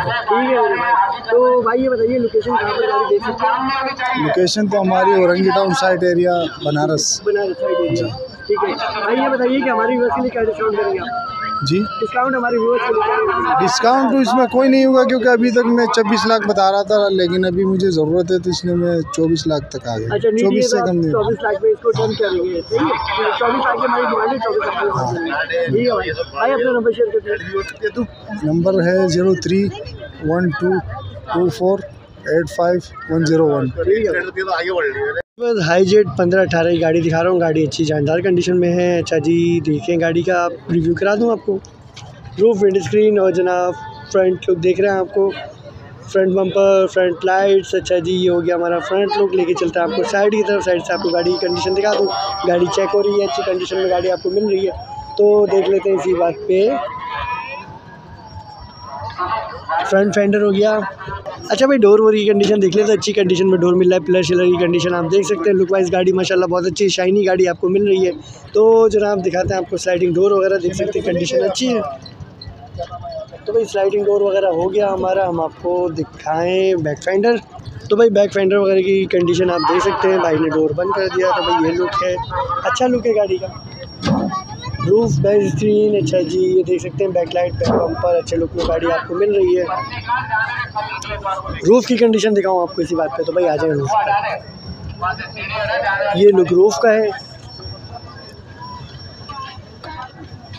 तो भाई ये बताइए लोकेशन कहाँ पर गाड़ी देख सकते हैं? लोकेशन तो हमारी Orangi town side area Banaras Banaras side area ठीक है। भाई ये बताइए कि हमारी लिए क्या डिस्काउंट करेंगे आप? जी। डिस्काउंट हमारे? डिस्काउंट तो इसमें कोई नहीं होगा क्योंकि अभी तक मैं छब्बीस लाख बता रहा था लेकिन अभी मुझे ज़रूरत है तो इसलिए मैं चौबीस लाख तक आ अच्छा गया चौबीस से कम नहीं चौबीस लाख में इसको डन करेंगे सही चौबीस लाख हमारी डिमांड है चौबीस लाख में ठीक भाई भाई अपना नंबर शेयर कर नंबर है zero three one two two four eight five one zero one. Hijet पंद्रह अठारह की गाड़ी दिखा रहा हूँ, गाड़ी अच्छी जानदार कंडीशन में है। अच्छा जी, देखें गाड़ी का, आप रिव्यू करा दूँ आपको? रूफ विंड स्क्रीन और जनाब फ्रंट लुक देख रहे हैं आपको। फ्रंट बम्पर फ्रंट लाइट्स अच्छा जी, ये हो गया हमारा फ्रंट लुक लेके चलता है आपको। साइड की तरफ़ साइड से आपको गाड़ी की कंडीशन दिखा दूँ। गाड़ी चेक हो रही है, अच्छी कंडीशन में गाड़ी आपको मिल रही है। तो देख लेते हैं इसी बात पे। फ्रंट फेंडर हो गया। अच्छा भाई, डोर वोर की कंडीशन देख लेते अच्छी कंडीशन में डोर मिल रहा है पिलर शिलर की कंडीशन आप देख सकते हैं। लुक वाइज गाड़ी, माशाल्लाह, बहुत अच्छी शाइनी गाड़ी आपको मिल रही है। तो जनाब दिखाते हैं आपको स्लाइडिंग डोर वगैरह, देख सकते हैं कंडीशन अच्छी है। तो भाई स्लाइडिंग डोर वगैरह हो गया हमारा, हम आपको दिखाएँ बैक फेंडर तो भाई बैक फेंडर वगैरह की कंडीशन आप देख सकते हैं, भाई ने डोर बंद कर दिया तो भाई ये लुक है। अच्छा लुक है गाड़ी का। रूफ बेहतरीन अच्छा जी, ये देख सकते हैं बैक लाइट बैक बम्पर अच्छे लुक में गाड़ी आपको मिल रही है। रूफ की कंडीशन दिखाऊँ आपको इसी बात पे तो भाई आ जाए रूफ का ये लुक रूफ का है।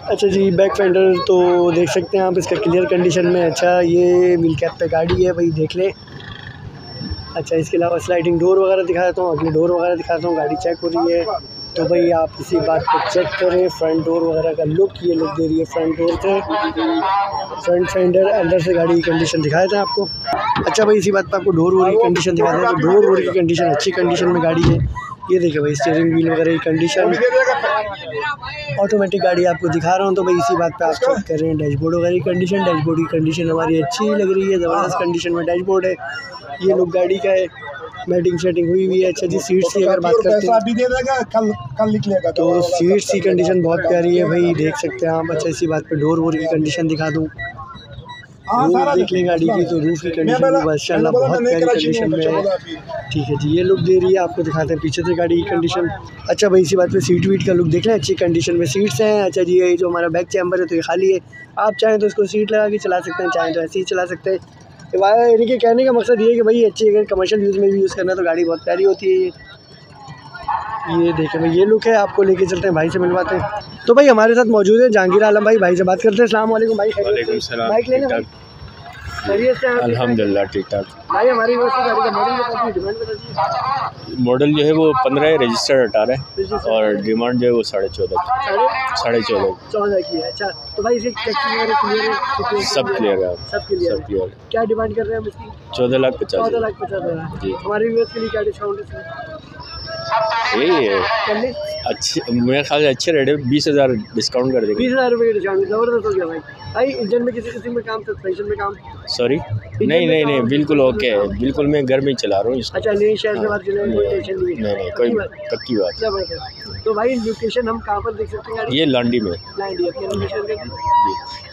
अच्छा जी बैक फेंडर तो देख सकते हैं आप, इसका क्लियर कंडीशन में अच्छा ये व्हील कैप पे गाड़ी है, भाई देख लें। अच्छा इसके अलावा स्लाइडिंग डोर वगैरह दिखा देता हूँ, अगली डोर वगैरह दिखाता हूँ, गाड़ी चेक हो रही है। तो भाई आप इसी बात को चेक करें फ्रंट डोर वगैरह का लुक ये लुक दे रही है फ्रंट डोर से फ्रंट फेंडर अंदर से गाड़ी की कंडीशन दिखाए थे आपको। अच्छा भाई, इसी बात पर आपको डोर वोर की कंडीशन दिखाते हैं। तो डोर वोर की कंडीशन अच्छी कंडीशन में गाड़ी है। ये देखिए भाई स्टेयरिंग व्हील वगैरह की कंडीशन ऑटोमेटिक गाड़ी आपको दिखा रहा हूँ तो भाई इसी बात पे आप चेक कर। रहे हैं डैशबोर्ड वगैरह की कंडीशन डैशबोर्ड की कंडीशन हमारी अच्छी लग रही है, ज़बरदस्त कंडीशन में डैशबोर्ड है। ये लोग गाड़ी का है। मैटिंग शेटिंग हुई हुई है अच्छा जी सीट्स की अगर बात करते हैं। कल कल निकलेगा तो सीट्स की कंडीशन बहुत प्यारी है भाई देख सकते हैं आप अच्छा इसी बात पे डोर वोर की कंडीशन दिखा दूँ। रूफ देख लें गाड़ी की तो रूफ की कंडीशन माशाल्लाह बहुत प्यारी कंडीशन में है। ठीक है जी ये लुक दे रही है आपको दिखाते हैं पीछे से गाड़ी की कंडीशन अच्छा भाई इसी बात पे सीट वीट का लुक देख लें अच्छी कंडीशन में सीट्स हैं। अच्छा जी ये जो हमारा बैक चैम्बर है तो ये खाली है। आप चाहें तो इसको सीट लगा के चला सकते हैं चाहें तो ऐसे ही चला सकते हैं। यानी कि कहने का मकसद ये है कि भाई अच्छी अगर कमर्शियल यूज़ में भी यूज़ करना है तो गाड़ी बहुत प्यारी होती है ये। ये देखें भाई ये लुक है आपको लेके चलते हैं भाई से मिलवाते हैं। तो भाई हमारे साथ मौजूद है जहांगीर आलम भाई भाई से बात करते हैं। अल्लाम वालेकुम भाई बाइक लेने अल्हम्दुलिल्लाह ठीक ठाक। मॉडल मॉडल जो है वो पंद्रह है रजिस्टर्ड अठारह और डिमांड जो है वो साढ़े चौदह साढ़े चौदह। चौदह की है अच्छा। तो भाई इसे सब क्लियर है। सब क्लियर है। क्या डिमांड कर रहे हैं चौदह लाख पचास चौदह लाख पचास जी। हमारे व्यूअर्स के लिए क्या डिस्काउंट है इसमें? यही है। अच्छे मेरे ख्याल से अच्छे रेट है बीस हज़ार डिस्काउंट कर देंगे। बीस हज़ार रुपये डिस्काउंट ज़बरदस्त हो गया भाई। भाई इंजन में किसी किसी में काम सस्पेंशन में काम? सॉरी नहीं नहीं नहीं बिल्कुल ओके है। बिल्कुल मैं घर में ही चला रहा हूँ। इसको अच्छा नहीं शहर से टेंशन नहीं नहीं कोई बात पक्की बात ज़बरदस्त तो भाई लोकेशन हम कहाँ पर देख सकते हैं ये लांडी में।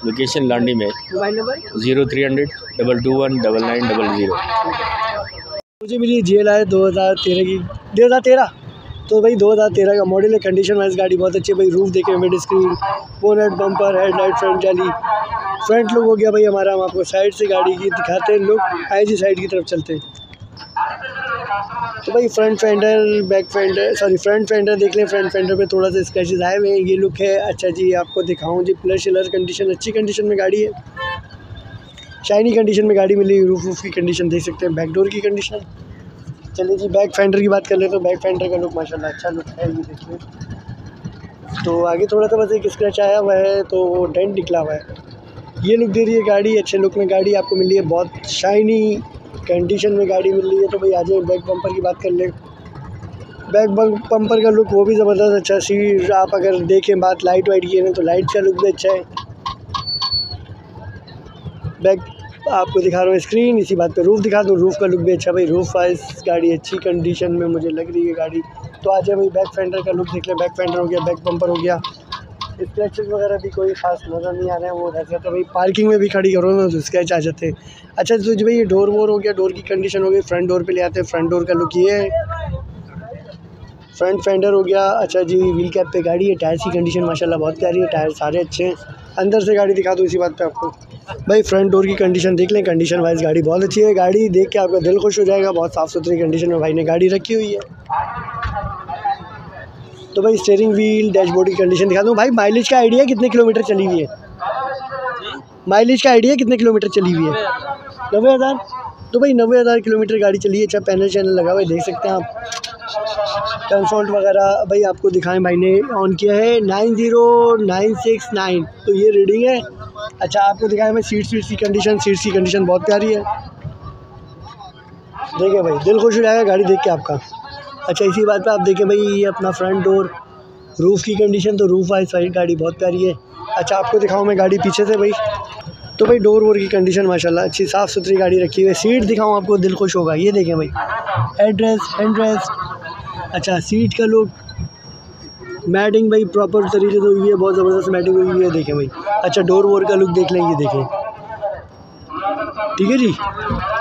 लोकेशन लांडी में। Mobile number? Zero three hundred double two one double nine double zero. मुझे मिली जी एल आई दो हज़ार तेरह की। दो हज़ार तेरह? तो भाई दो हज़ार तेरह का मॉडल है कंडीशन वाइज गाड़ी बहुत अच्छी है भाई। रूफ देखे mid screen bonnet bumper headlight front जाली। फ्रंट लुक हो गया भाई हमारा, हम आपको साइड से गाड़ी की दिखाते हैं लुक आई जी साइड की तरफ़ चलते हैं। तो भाई front fender back fender sorry front fender देख लें। फ्रंट फेंडर पे थोड़ा सा स्क्रैचेस आए हुए हैं। ये लुक है अच्छा जी, आपको दिखाऊँ जी। प्लस शिलर कंडीशन अच्छी कंडीशन में गाड़ी है। शाइनी कंडीशन में गाड़ी मिली रूफ वूफ की कंडीशन देख सकते हैं बैक डोर की कंडीशन चलिए जी बैक फेंडर की बात कर ले तो बैक फेंडर का लुक माशाल्लाह अच्छा लुक है ये देखिए। तो आगे थोड़ा सा बस एक स्क्रैच आया हुआ है तो वो डेंट निकला हुआ है। ये लुक दे रही है गाड़ी, अच्छे लुक में गाड़ी आपको मिली है, बहुत शाइनी कंडीशन में गाड़ी मिल रही है। तो भाई आ जाए बैक बम्पर की बात कर ले। बैक बम्पर का लुक वो भी ज़बरदस्त अच्छा सीट आप अगर देखें बात लाइट वाइट की है ना तो लाइट का लुक भी अच्छा है। बैक आपको दिखा रहा हूँ स्क्रीन इसी बात पे रूफ़ दिखा दूँ। रूफ़ का लुक भी अच्छा भाई। रूफ़ वाइज गाड़ी अच्छी कंडीशन में मुझे लग रही है गाड़ी। तो आ जाए भाई बैक फेंडर का लुक देख ले। बैक फेंडर हो गया बैक बम्पर हो गया। स्क्रैचेस वगैरह भी कोई खास नज़र नहीं आ रहे हैं। वो ऐसे तो भाई पार्किंग में भी खड़ी करो ना तो स्क्रैच आ जाते हैं। अच्छा तो भाई ये डोर वोर हो गया। डोर की कंडीशन हो गई। फ्रंट डोर पे ले आते हैं। फ्रंट डोर का लुक ये है। फ्रंट फेंडर हो गया। अच्छा जी व्हील कैप पे गाड़ी है। टायर की कंडीशन माशाल्लाह बहुत प्यारी है। टायर सारे अच्छे हैं। अंदर से गाड़ी दिखा दूँ इसी बात पे आपको। भाई फ्रंट डोर की कंडीशन देख लें कंडीशन वाइज गाड़ी बहुत अच्छी है। गाड़ी देख के आपका दिल खुश हो जाएगा, बहुत साफ़ सुथरी कंडीशन में भाई ने गाड़ी रखी हुई है। तो भाई स्टेयरिंग व्हील डैशबोर्ड की कंडीशन दिखा दूँ। भाई माइलेज का आइडिया कितने किलोमीटर चली हुई है? माइलेज का आइडिया कितने किलोमीटर चली हुई है? नब्बे हज़ार? तो भाई नब्बे हज़ार किलोमीटर गाड़ी चली है। अच्छा पैनल चैनल लगा हुआ देख सकते हैं आप। कंसोल्ट वगैरह भाई आपको दिखाएँ, भाई ने ऑन किया है nine zero nine six nine तो ये रीडिंग है। अच्छा आपको दिखाएँ मैं सीट सीट की कंडीशन सीट्स की कंडीशन बहुत प्यारी है। देखिए भाई, दिल खुश हो जाएगा गाड़ी देख के आपका। अच्छा इसी बात पे आप देखें भाई, ये अपना फ्रंट डोर रूफ़ की कंडीशन तो रूफ़ वाइज साइड गाड़ी बहुत प्यारी है। अच्छा आपको दिखाऊँ मैं गाड़ी पीछे से भाई। तो भाई डोर वोर की कंडीशन माशाल्लाह, अच्छी साफ़ सुथरी गाड़ी रखी हुई है। सीट दिखाऊँ आपको, दिल खुश होगा। ये देखें भाई। एड्रेस हैंड रेस्ट अच्छा सीट का लुक मैटिंग भाई प्रॉपर तरीके से हुई है, बहुत ज़बरदस्त मैटिंग हुई है, देखें भाई। अच्छा डोर वोर का लुक देख लें, ये देखें। ठीक है जी?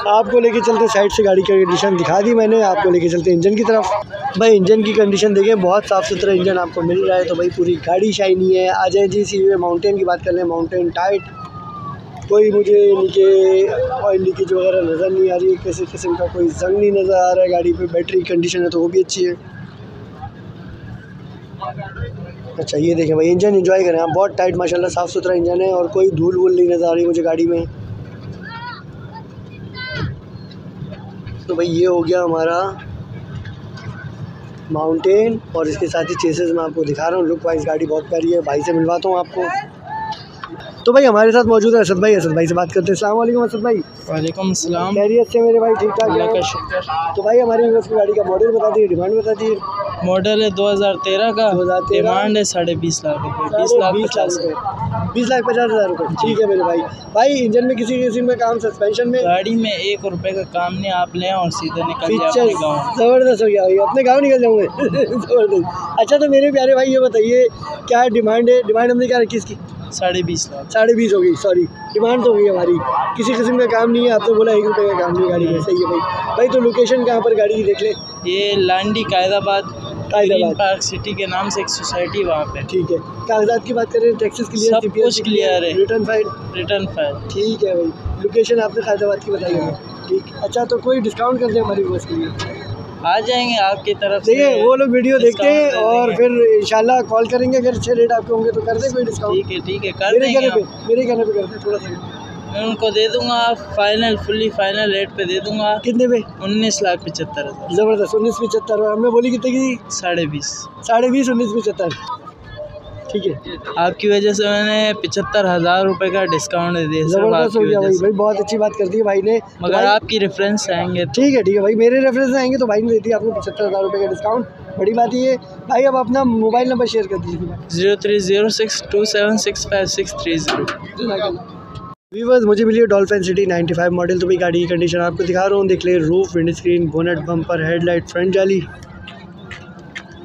आपको लेके चलते साइड से गाड़ी की कंडीशन दिखा दी मैंने, आपको लेके चलते इंजन की तरफ़। भाई इंजन की कंडीशन देखें, बहुत साफ़ सुथरा इंजन आपको मिल रहा है तो भाई पूरी गाड़ी शाइनी है। आ जाए जी सी माउंटेन की बात कर लें माउंटेन टाइट कोई मुझे नीचे ऑयल लीकेज वगैरह नज़र नहीं आ रही है। किसी किस्म का कोई जंग नहीं नज़र आ रहा है। गाड़ी पे बैटरी कंडीशन है तो वो भी अच्छी है। अच्छा ये देखें भाई इंजन एंजॉय करें। आप बहुत टाइट माशाल्लाह साफ़ सुथरा इंजन है और कोई धूल वूल नहीं नज़र आ रही मुझे गाड़ी में। तो भाई, ये हो गया हमारा माउंटेन और इसके साथ ही चेसेस मैं आपको दिखा रहा हूँ। लुक वाइज गाड़ी बहुत प्यारी है। भाई से मिलवाता हूँ आपको। तो भाई हमारे साथ मौजूद है असद भाई। असद भाई से बात करते हैं। सलाम असद भाई। वालेकुम सलाम खैरियत से मेरे भाई ठीक ठाक अल्लाह का शुक्र। तो भाई हमारी यूनिवर्स की गाड़ी का मॉडल बता दिए डिमांड बता दिए। मॉडल है 2013 का। डिमांड है साढ़े बीस लाख रुपए बीस लाख बीस लाख पचास रुपये बीस लाख पचास हज़ार रुपये ठीक है मेरे भाई। भाई इंजन में किसी किस्म का काम सस्पेंशन में? गाड़ी में एक रुपए का काम नहीं आप लें और सीधे निकल जाए ज़बरदस्त हो गया भाई। अपने गाँव निकल जाऊँगे। ज़बरदस्त। अच्छा तो मेरे प्यारे भाई ये बताइए क्या डिमांड है? डिमांड हमने क्या रखी इसकी? साढ़े बीस लाख। साढ़े बीस हो गई सॉरी डिमांड तो हो गई हमारी। किसी किस्म का काम नहीं है आपने बोला एक रुपये का काम नहीं गाड़ी में। सही है भाई। भाई तो लोकेशन कहाँ पर गाड़ी की देख ले। ये लांडी कायदाबाद कायदाबाद। पार्क सिटी के नाम से एक सोसाइटी वहाँ पे। ठीक है। कागजात की बात करें टैक्सेस क्लियर सब कुछ क्लियर है। रिटर्न फ़ाइल रिटर्न फ़ाइल ठीक है भाई। लोकेशन आपने खैराबाद की बताई हमें ठीक। अच्छा तो कोई डिस्काउंट कर दें हमारी बस के लिए। आ जाएँगे आपकी तरफ़ से। देखिए वो लोग वीडियो देखते हैं और फिर इंशाल्लाह कॉल करेंगे अगर अच्छे रेट आपके होंगे तो कर दें कोई डिस्काउंट ठीक है ठीक है कर मेरे देंगे कहने पे मेरे कहने पे कर दें थोड़ा सा। मैं उनको दे दूँगा फाइनल फुली फाइनल रेट पे दे दूँगा। कितने पे? उन्नीस लाख पचहत्तर हज़ार। ज़बरदस्त उन्नीस पचहत्तर। हमने बोली कितने की साढ़े बीस। साढ़े बीस उन्नीस पचहत्तर। ठीक है। आपकी वजह से मैंने पचहत्तर हज़ार रुपए का डिस्काउंट दे दिया ज़बरदस्त हो आपकी गया वजह भाई। से। भाई बहुत अच्छी बात कर दी है भाई ने। मगर आपकी रेफरेंस आएँगे तो। ठीक है ठीक है भाई। मेरे रेफरेंस आएँगे तो भाई ने दे दिया आपको पचहत्तर हज़ार रुपये का डिस्काउंट बड़ी बात ये भाई अब अपना मोबाइल नंबर शेयर कर दीजिए zero three zero six two seven six five six three zero. Viewers मुझे मिली है डॉल्फिन सिटी 95 मॉडल तो भी गाड़ी की कंडीशन आपको दिखा रहा हूँ। देख ले roof windscreen bonnet bumper headlight front जाली।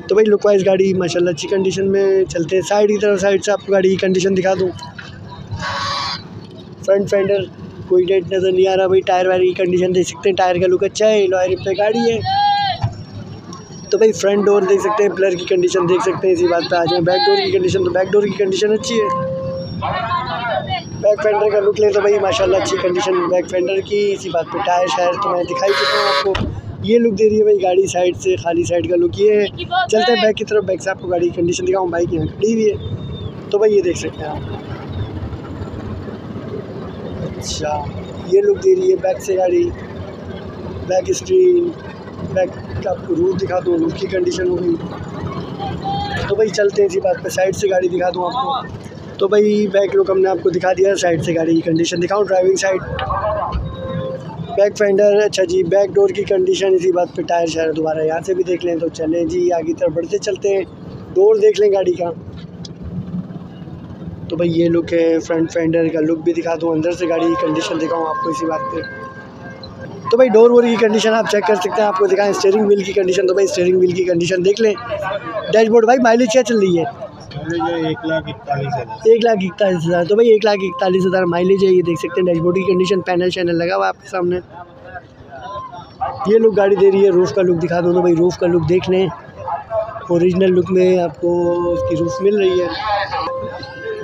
तो भाई लुक वाइज गाड़ी, माशाल्लाह, अच्छी कंडीशन में चलते हैं। साइड की तरफ़ साइड से आपको गाड़ी की कंडीशन दिखा दूँ। फ्रंट फेंडर कोई डेट नज़र नहीं आ रहा भाई टायर वायर की कंडीशन देख सकते हैं। टायर का लुक अच्छा है लॉयर पे गाड़ी है। तो भाई फ्रंट डोर देख सकते हैं प्लर की कंडीशन देख सकते हैं, इसी बात पे आ जाए। बैक डोर की कंडीशन तो बैक डोर की कंडीशन अच्छी है। बैक फेंडर का लुक ले तो भाई, माशाल्लाह, अच्छी कंडीशन बैक फेंडर की, इसी बात पे टायर शायर तो मैं दिखाई चुका हूँ आपको। ये लुक दे रही है भाई गाड़ी साइड से खाली साइड का लुक ये है। चलते हैं बैक की तरफ़ बैक से आपको गाड़ी की कंडीशन दिखाऊँ बाइक यहाँ खड़ी हुई है। तो भाई ये देख सकते हैं आप। अच्छा ये लुक दे रही है बैक से गाड़ी। बैक स्क्रीन बैक का आपको रूट दिखा दूँ रूट की कंडीशन हो गई। तो भाई चलते हैं इसी बात पर साइड से गाड़ी दिखा दूँ आपको। तो भाई बैक लुक हमने आपको दिखा दिया साइड से गाड़ी की कंडीशन दिखाऊँ ड्राइविंग साइड बैक फेंडर अच्छा जी बैक डोर की कंडीशन इसी बात पे टायर शायर दोबारा यहाँ से भी देख लें तो चलें जी, आगे तरफ़ बढ़ते चलते हैं डोर देख लें गाड़ी का। तो भाई ये लुक है फ्रंट फेंडर का लुक भी दिखा दूँ, अंदर से गाड़ी की कंडीशन दिखाऊँ आपको इसी बात पे। तो भाई डोर वोर की कंडीशन आप चेक कर सकते हैं, आपको दिखाएँ स्टेयरिंग व्हील की कंडीशन तो भाई स्टेयरिंग व्हील की कंडीशन देख लें। डैशबोर्ड भाई माइलेज क्या चल रही है? एक लाख इकतालीस हज़ार। एक लाख इकतालीस हज़ार। तो भाई एक लाख इकतालीस हज़ार माइलेज है, ये देख सकते हैं डैशबोर्ड की कंडीशन पैनल शैनल लगा हुआ आपके सामने। ये लुक गाड़ी दे रही है रूफ़ का लुक दिखा दो भाई रूफ़ का लुक देख लें। ओरिजिनल लुक में आपको उसकी रूफ़ मिल रही है।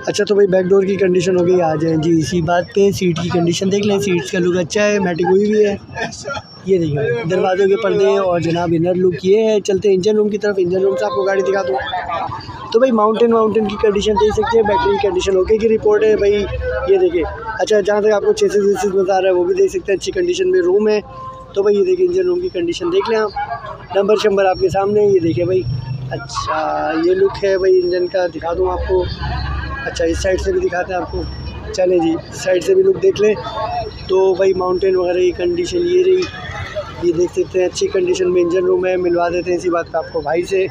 अच्छा तो भाई बैक डोर की कंडीशन हो गई, आ जाए। जी, इसी बात पे सीट की कंडीशन देख लें सीट्स का लुक अच्छा है मैटिक हुई भी है। ये देखिए, दरवाज़ों के पर्दे और जनाब इनर लुक ये है। चलते इंजन रूम की तरफ़ इंजन रूम से आपको गाड़ी दिखा दूँ। तो भाई माउंटेन माउंटेन की कंडीशन देख सकते हैं बैटरी की कंडीशन ओके की रिपोर्ट है भाई, ये देखिए। अच्छा जहाँ तक आपको छः वेसिस आ रहा है, वो भी देख सकते हैं, अच्छी कंडीशन में रूम है। तो भाई ये देखिए इंजन रूम की कंडीशन देख लें आप। नंबर शंबर आपके सामने, ये देखिए भाई। अच्छा ये लुक है भाई इंजन का, दिखा दूँ आपको। अच्छा इस साइड से भी दिखाते हैं आपको। चलें जी, इस साइड से भी लुक देख लें। तो भाई माउंटेन वगैरह की कंडीशन ये रही। ये देख सकते हैं, अच्छी कंडीशन में इंजन रूम है, मिलवा देते हैं इसी बात का आपको भाई से।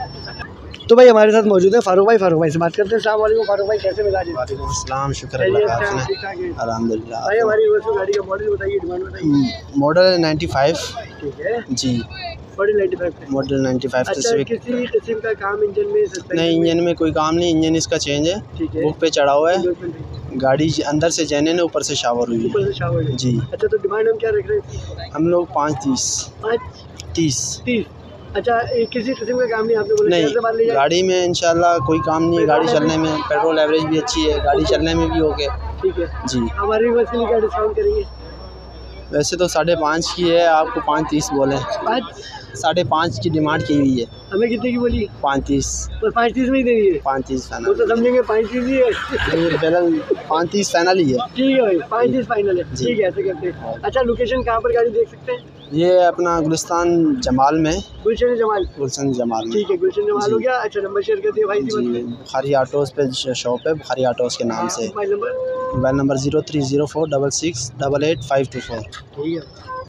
तो भाई हमारे साथ मौजूद है फारूक भाई फारूक भाई से बात करते हैं। सलाम फारूक भाई कैसे मिला जी वालेकुम शुक्र है। अल्हम्दुलिल्लाह। भाई हमारी गाड़ी का मॉडल बताइए डिमांड बताइए। मॉडल 95 ठीक है। जी। बड़ी नाइन्टी फाइव मॉडल 95 अच्छा किसी का काम इंजन में नहीं इंजन में कोई काम नहीं इंजन इसका चेंज है। बुक पे चढ़ा हुआ है। गाड़ी अंदर से जेने ने ऊपर से शावर हुई है। है। जी। अच्छा तो डिमांड हम क्या रख रहे हैं? हम लोग पाँच तीस। पाँच तीस। तीस। अच्छा किसी किस्म का काम नहीं आपने बोला नहीं गाड़ी में इंशाल्लाह कोई काम नहीं है गाड़ी चलने में पेट्रोल एवरेज भी अच्छी है गाड़ी चलने में भी ओके ठीक है। जी। हमारी का डिस्काउंट करेंगे। वैसे तो साढ़े पाँच की है आपको पाँच तीस बोले। साढ़े पाँच की डिमांड की हुई है। हमें कितने की बोली? पाँच तीस। बस पाँच तीस में ही है। पाँच तीस वो फाइनल तो समझेंगे पाँच तीस ही है। फाइनल पाँच तीस फाइनल ही है। ठीक है भाई पाँच तीस फाइनल है। ठीक है ऐसे करते हैं। अच्छा लोकेशन कहाँ पर गाड़ी देख सकते हैं? ये अपना गुलिस्तान जमाल में। गुलशन जमाल। गुलशन जमाल ठीक है गुलशन जमाल हो गया। अच्छा नंबर शेयर कर दिया भाई जी बुखारी ऑटोज़ पे शॉप है बुखारी ऑटोज़ के नाम से। Mobile number? Mobile number zero three zero four double six double eight five two four. ठीक है